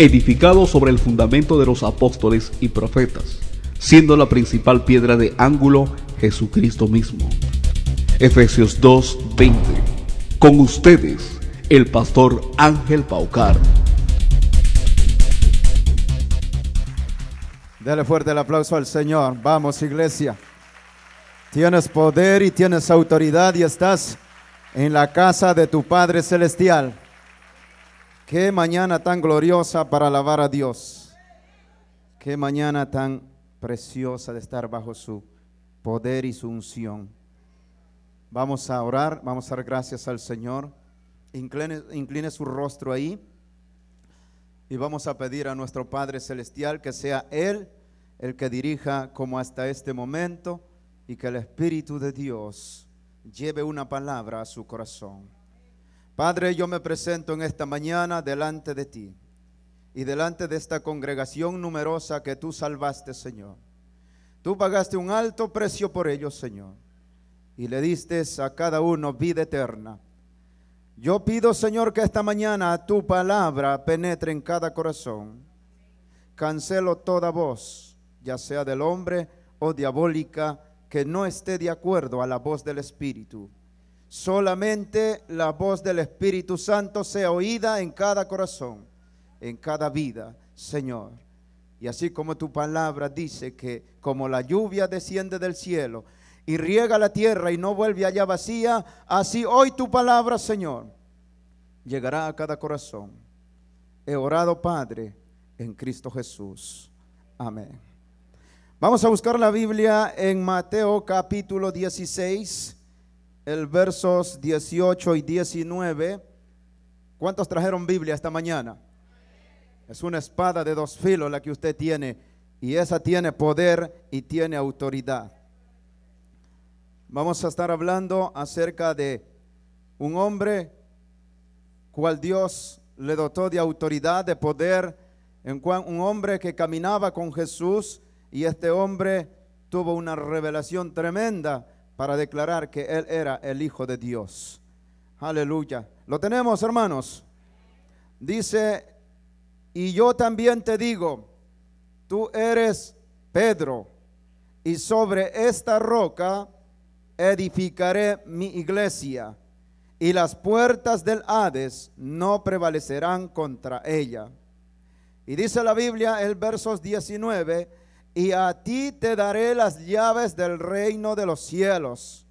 edificado sobre el fundamento de los apóstoles y profetas, siendo la principal piedra de ángulo Jesucristo mismo. Efesios 2:20. Con ustedes, el pastor Ángel Paucar. Dale fuerte el aplauso al Señor. Vamos, iglesia. Tienes poder y tienes autoridad y estás en la casa de tu Padre Celestial. Qué mañana tan gloriosa para alabar a Dios. Qué mañana tan preciosa de estar bajo su poder y su unción. Vamos a orar, vamos a dar gracias al Señor. Incline, incline su rostro ahí. Y vamos a pedir a nuestro Padre Celestial que sea Él el que dirija como hasta este momento y que el Espíritu de Dios lleve una palabra a su corazón. Padre, yo me presento en esta mañana delante de ti y delante de esta congregación numerosa que tú salvaste, Señor. Tú pagaste un alto precio por ellos, Señor, y le diste a cada uno vida eterna. Yo pido, Señor, que esta mañana tu palabra penetre en cada corazón. Cancelo toda voz, ya sea del hombre o diabólica, que no esté de acuerdo a la voz del Espíritu. Solamente la voz del Espíritu Santo sea oída en cada corazón, en cada vida, Señor. Y así como tu palabra dice que como la lluvia desciende del cielo y riega la tierra y no vuelve allá vacía, así hoy tu palabra, Señor, llegará a cada corazón. He orado, Padre, en Cristo Jesús. Amén. Vamos a buscar la Biblia en Mateo capítulo 16, el versos 18 y 19. ¿Cuántos trajeron Biblia esta mañana? Es una espada de dos filos la que usted tiene y esa tiene poder y tiene autoridad. Vamos a estar hablando acerca de un hombre cual Dios le dotó de autoridad, de poder, en cual un hombre que caminaba con Jesús y este hombre tuvo una revelación tremenda para declarar que él era el Hijo de Dios. Aleluya. ¿Lo tenemos, hermanos? Dice, y yo también te digo, tú eres Pedro, y sobre esta roca edificaré mi iglesia, y las puertas del Hades no prevalecerán contra ella. Y dice la Biblia, el versos 19, y a ti te daré las llaves del reino de los cielos,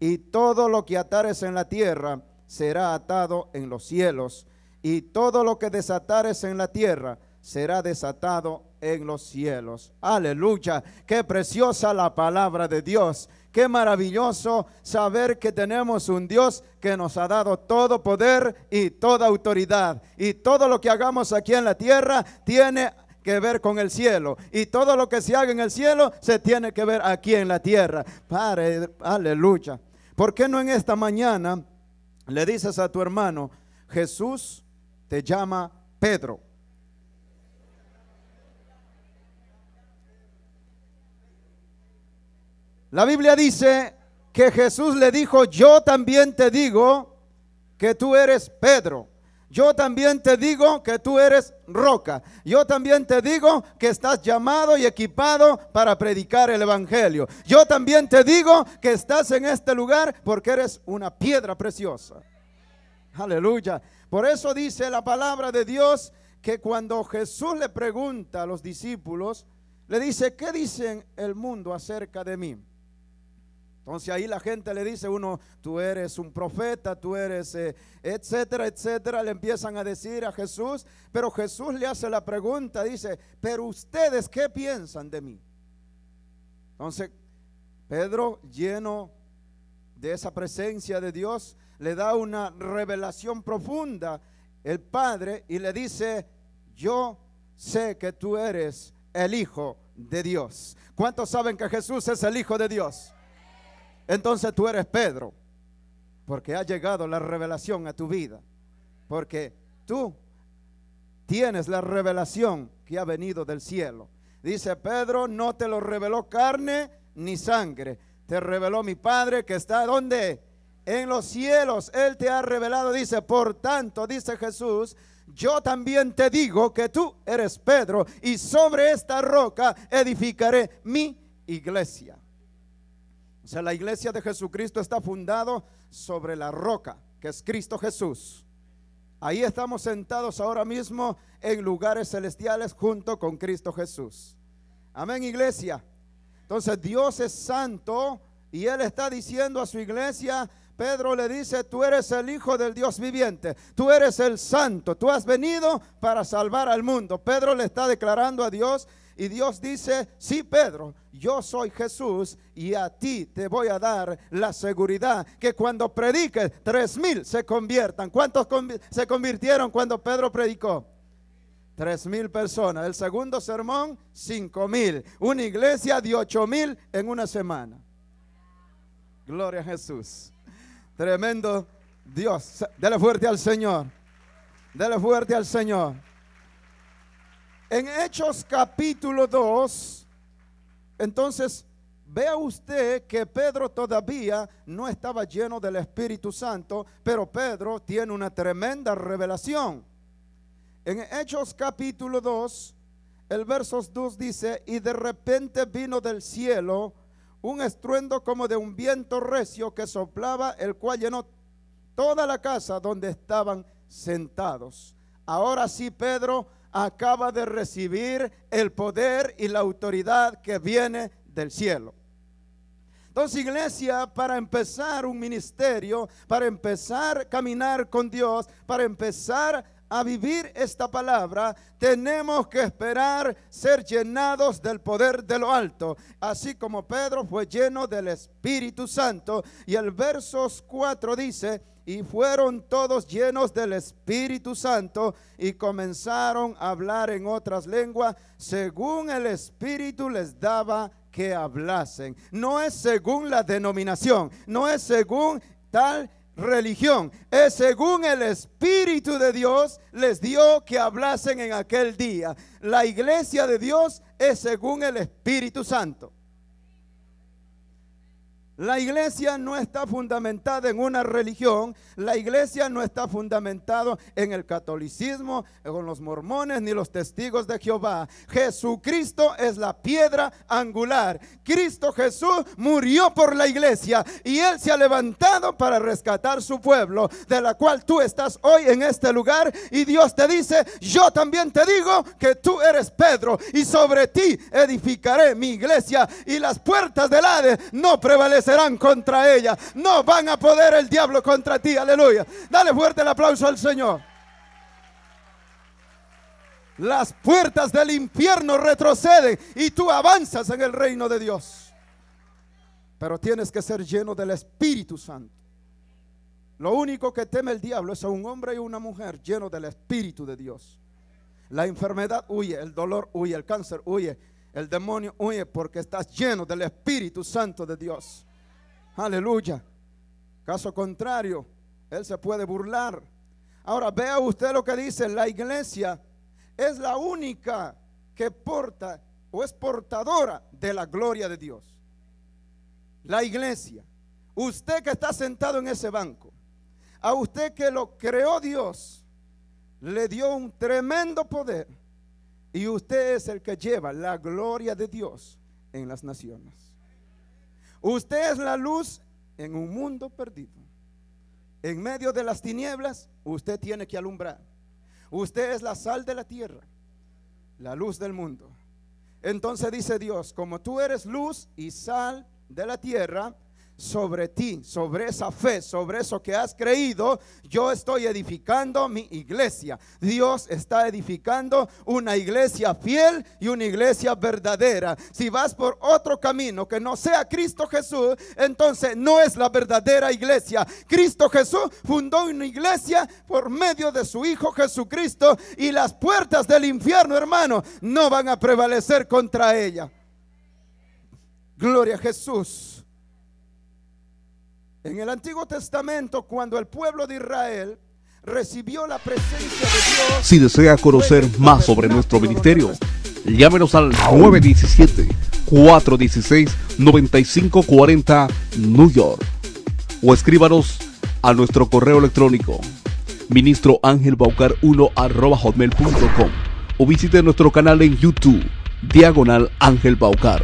y todo lo que atares en la tierra será atado en los cielos, y todo lo que desatares en la tierra será desatado en los cielos. Aleluya, qué preciosa la palabra de Dios. Qué maravilloso saber que tenemos un Dios que nos ha dado todo poder y toda autoridad. Y todo lo que hagamos aquí en la tierra tiene que ver con el cielo. Y todo lo que se haga en el cielo se tiene que ver aquí en la tierra. Padre, aleluya. ¿Por qué no en esta mañana le dices a tu hermano, Jesús te llama Pedro? La Biblia dice que Jesús le dijo, yo también te digo que tú eres Pedro. Yo también te digo que tú eres roca. Yo también te digo que estás llamado y equipado para predicar el Evangelio. Yo también te digo que estás en este lugar porque eres una piedra preciosa. Aleluya. Por eso dice la palabra de Dios que cuando Jesús le pregunta a los discípulos, le dice, ¿qué dicen el mundo acerca de mí? Entonces ahí la gente le dice uno, tú eres un profeta, tú eres, eh, etcétera, etcétera. Le empiezan a decir a Jesús, pero Jesús le hace la pregunta, dice, pero ustedes, ¿qué piensan de mí? Entonces Pedro, lleno de esa presencia de Dios, le da una revelación profunda el Padre y le dice, yo sé que tú eres el Hijo de Dios. ¿Cuántos saben que Jesús es el Hijo de Dios? Entonces tú eres Pedro, porque ha llegado la revelación a tu vida, porque tú tienes la revelación que ha venido del cielo. Dice Pedro, no te lo reveló carne ni sangre, te reveló mi Padre que está donde? En los cielos. Él te ha revelado, dice, por tanto, dice Jesús, yo también te digo que tú eres Pedro y sobre esta roca edificaré mi iglesia. O sea, la iglesia de Jesucristo está fundado sobre la roca, que es Cristo Jesús. Ahí estamos sentados ahora mismo en lugares celestiales junto con Cristo Jesús. Amén, iglesia. Entonces Dios es santo y Él está diciendo a su iglesia, Pedro le dice, tú eres el Hijo del Dios viviente, tú eres el santo, tú has venido para salvar al mundo. Pedro le está declarando a Dios y Dios dice, sí Pedro, yo soy Jesús y a ti te voy a dar la seguridad que cuando prediques, tres mil se conviertan. ¿Cuántos se convirtieron cuando Pedro predicó? Tres mil personas. El segundo sermón, cinco mil. Una iglesia de ocho mil en una semana. Gloria a Jesús. Tremendo Dios. Dele fuerte al Señor. Dele fuerte al Señor. En Hechos capítulo 2, entonces vea usted que Pedro todavía no estaba lleno del Espíritu Santo, pero Pedro tiene una tremenda revelación. En Hechos capítulo 2, el verso 2 dice, y de repente vino del cielo un estruendo como de un viento recio que soplaba, el cual llenó toda la casa donde estaban sentados. Ahora sí, Pedro acaba de recibir el poder y la autoridad que viene del cielo. Entonces, iglesia, para empezar un ministerio, para empezar a caminar con Dios, para empezar a vivir esta palabra, tenemos que esperar ser llenados del poder de lo alto, así como Pedro fue lleno del Espíritu Santo. Y el versos 4 dice, y fueron todos llenos del Espíritu Santo y comenzaron a hablar en otras lenguas según el Espíritu les daba que hablasen. No es según la denominación, no es según tal religión, es según el Espíritu de Dios les dio que hablasen en aquel día. La iglesia de Dios es según el Espíritu Santo. La iglesia no está fundamentada en una religión, la iglesia no está fundamentada en el catolicismo, con los mormones ni los testigos de Jehová. Jesucristo es la piedra angular. Cristo Jesús murió por la iglesia y Él se ha levantado para rescatar su pueblo, de la cual tú estás hoy en este lugar y Dios te dice, yo también te digo que tú eres Pedro y sobre ti edificaré mi iglesia y las puertas del Hades no contra ella. No van a poder el diablo contra ti. Aleluya. Dale fuerte el aplauso al Señor. Las puertas del infierno retroceden y tú avanzas en el reino de Dios. Pero tienes que ser lleno del Espíritu Santo. Lo único que teme el diablo es a un hombre y una mujer lleno del Espíritu de Dios. La enfermedad huye, el dolor huye, el cáncer huye, el demonio huye porque estás lleno del Espíritu Santo de Dios. Aleluya. Caso contrario, Él se puede burlar. Ahora vea usted lo que dice, la iglesia es la única que porta o es portadora de la gloria de Dios. La iglesia. Usted que está sentado en ese banco, a usted que lo creó Dios, le dio un tremendo poder. Y usted es el que lleva la gloria de Dios en las naciones. Usted es la luz en un mundo perdido. En medio de las tinieblas, usted tiene que alumbrar. Usted es la sal de la tierra, la luz del mundo. Entonces dice Dios, como tú eres luz y sal de la tierra, sobre ti, sobre esa fe, sobre eso que has creído, yo estoy edificando mi iglesia. Dios está edificando una iglesia fiel y una iglesia verdadera. Si vas por otro camino que no sea Cristo Jesús, entonces no es la verdadera iglesia. Cristo Jesús fundó una iglesia por medio de su Hijo Jesucristo y las puertas del infierno, hermano, no van a prevalecer contra ella. Gloria a Jesús. En el Antiguo Testamento, cuando el pueblo de Israel recibió la presencia de Dios. Si desea conocer más sobre nuestro ministerio, llámenos al 917-416-9540 New York o escríbanos a nuestro correo electrónico ministro Ángel Baucar 1 arroba hotmail.com o visite nuestro canal en YouTube, Diagonal Ángel Baucar.